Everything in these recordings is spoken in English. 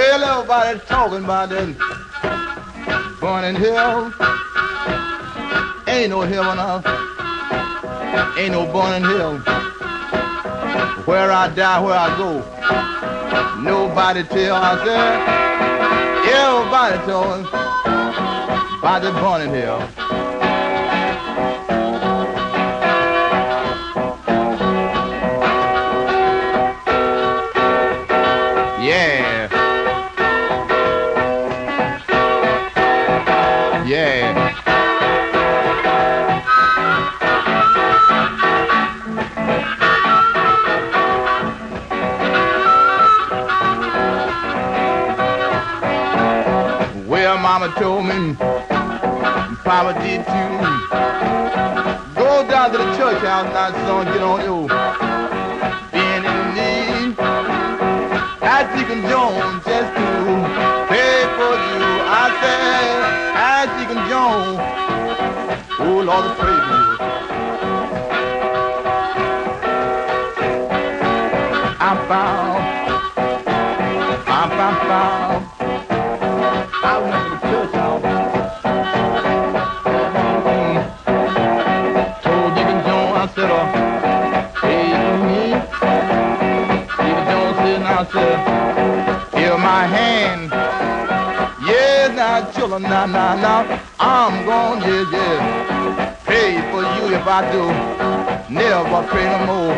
Well, everybody's talking about this burning hell. Ain't no heaven up. Ain't no burning hell. Where I die, where I go. Nobody tell I said. Everybody talking about the burning hell. Yeah. Well, Mama told me, Papa did too. Go down to the church house now, son, get on your being in need. I Deacon Jones Lord, for you. I found, I found, found. I went to church house. Told Deacon Jones, I said, uh, hey, you me? Deacon Jones said, now, I my hand. Yeah, now, children, now, now, now, I'm gone, yeah, yeah. Pray for you if I do. Never pray no more.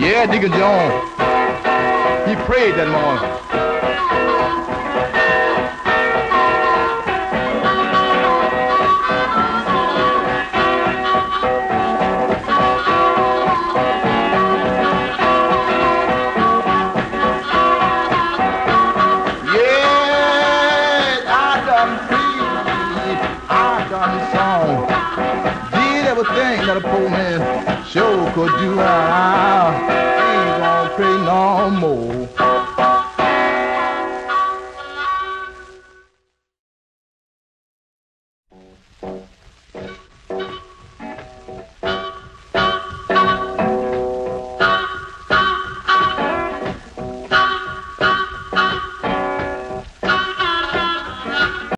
Yeah, Deacon John, He prayed that morning. Everything that a poor man sure could do. I ain't gonna pray no more.